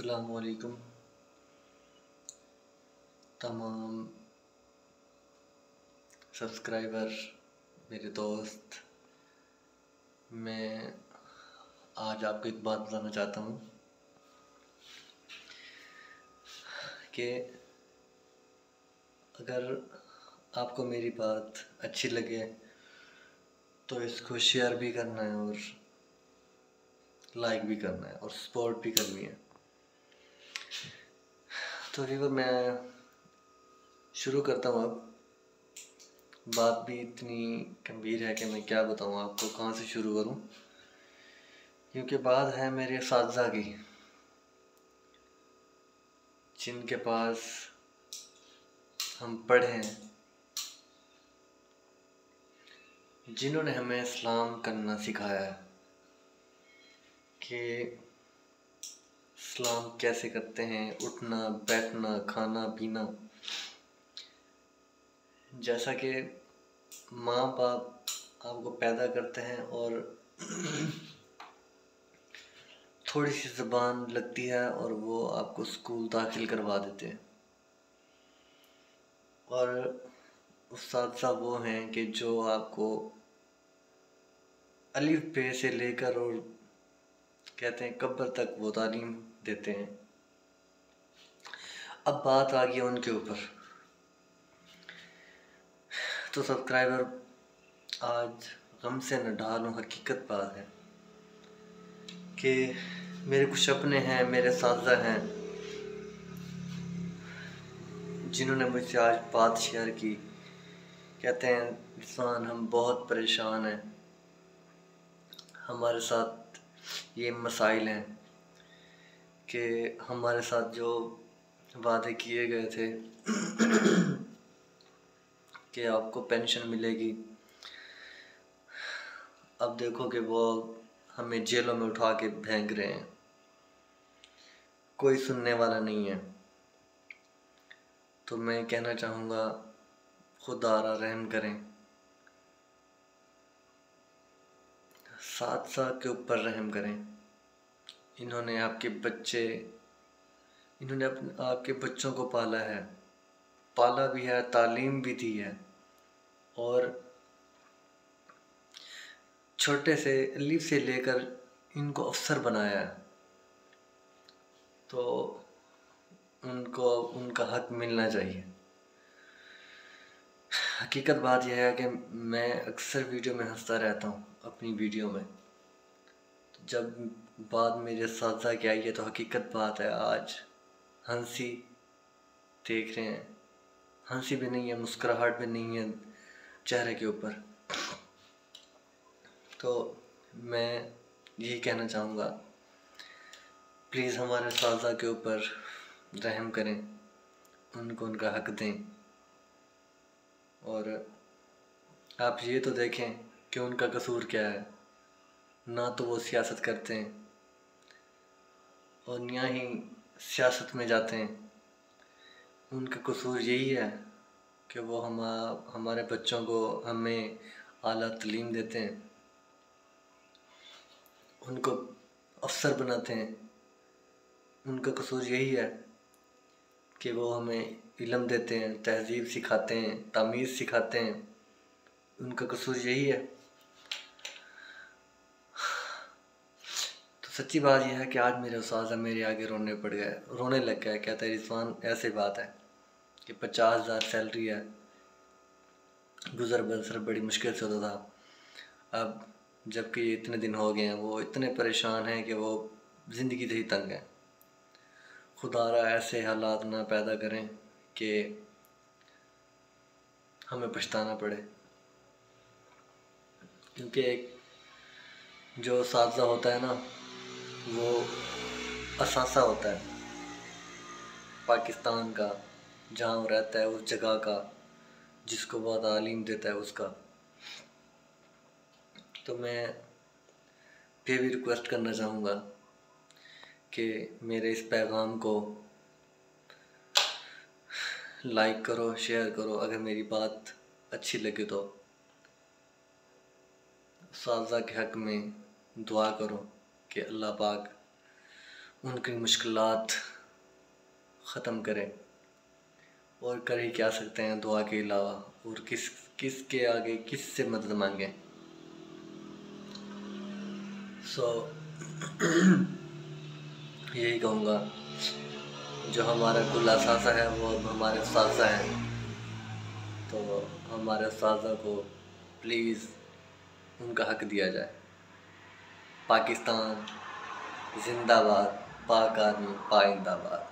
असलकुम तमाम सब्सक्राइबर मेरे दोस्त मैं आज आपको एक बात बताना चाहता हूँ कि अगर आपको मेरी बात अच्छी लगे तो इसको शेयर भी करना है और लाइक भी करना है और सपोर्ट भी करनी है तो वीवर मैं शुरू करता हूँ अब। बात भी इतनी गंभीर है कि मैं क्या बताऊँ, आपको कहाँ से शुरू करूँ? क्योंकि बात है मेरे इस की, जिनके पास हम पढ़े हैं, जिन्होंने हमें इस्लाम करना सिखाया है कि सलाम कैसे करते हैं? उठना, बैठना, खाना, पीना। जैसा कि माँ बाप आपको पैदा करते हैं और थोड़ी सी ज़बान लगती है और वो आपको स्कूल दाखिल करवा देते हैं। और उस वो हैं कि जो आपको अलिफ पे से लेकर और कहते हैं कब्र तक वो तालीम देते हैं। अब बात आ गई उनके ऊपर। तो सब्सक्राइबर आज गम से न ढालूँ हकीकत बात है कि मेरे कुछ अपने हैं, मेरे साजा हैं, जिन्होंने मुझसे आज बात शेयर की। कहते हैं, इंसान, हम बहुत परेशान हैं। हमारे साथ ये मसाइल हैं। कि हमारे साथ जो वादे किए गए थे कि आपको पेंशन मिलेगी। अब देखो कि वो हमें जेलों में उठा के फेंक रहे हैं। कोई सुनने वाला नहीं है। तो मैं कहना चाहूँगा खुदारा रहम करें। साथ साथ के ऊपर रहम करें। इन्होंने आपके बच्चे, इन्होंने अपने, आपके बच्चों को पाला है। पाला भी है, तालीम भी दी है। और छोटे से, लिव से लेकर इनको अफसर बनाया है। तो उनको, उनका हक मिलना चाहिए। हकीकत बात यह है कि मैं अक्सर वीडियो में हंसता रहता हूँ, अपनी वीडियो में। जब बात मेरे साजा की आई है तो हकीकत बात है, आज हँसी देख रहे हैं। हँसी भी नहीं है, मुस्कुराहट भी नहीं है चेहरे के ऊपर। तो मैं यही कहना चाहूँगा प्लीज़ हमारे साजा के ऊपर रहम करें, उनको उनका हक दें। और आप ये तो देखें कि उनका कसूर क्या है। ना तो वो सियासत करते हैं और ना ही सियासत में जाते हैं। उनका कसूर यही है कि वो हम, हमारे बच्चों को हमें आला तलीम देते हैं। उनको अफसर बनाते हैं। उनका कसूर यही है कि वो हमें इलम देते हैं, तहजीब सिखाते हैं, तमीज़ सिखाते हैं। उनका कसूर यही है। सच्ची बात यह है कि आज मेरे उसाजा मेरे आगे रोने पड़ गए, रोने लग गया कहता रिजवान ऐसे बात है कि पचास हज़ार सैलरी है? गुज़र बसर बड़ी मुश्किल से होता था। अब जबकि इतने दिन हो गए हैं, वो इतने परेशान हैं कि वो ज़िंदगी से ही तंग है। खुदारा ऐसे हालात ना पैदा करें कि हमें पछताना पड़े। क्योंकि एक जो साजा होता है ना वो असासा होता है। पाकिस्तान का, जहाँ वो रहता है, उस जगह का, जिसको बहुत तालीम देता है उसका। तो मैं फिर भी रिक्वेस्ट करना चाहूँगा कि मेरे इस पैगाम को लाइक करो शेयर करो, अगर मेरी बात अच्छी लगे तो। साजा के हक में दुआ करो। कि अल्लाह पाक उनकी मुश्किल ख़त्म करें। और कर ही क्या सकते हैं दुआ के अलावा? और किस किस के आगे किस से मदद मांगें? सो so, यही कहूँगा जो हमारा कुल असासा है वो अब हमारे साजा हैं। तो हमारे साजा को प्लीज़ उनका हक दिया जाए। पाकिस्तान जिंदाबाद पाक आर्मी पाइंदाबाद।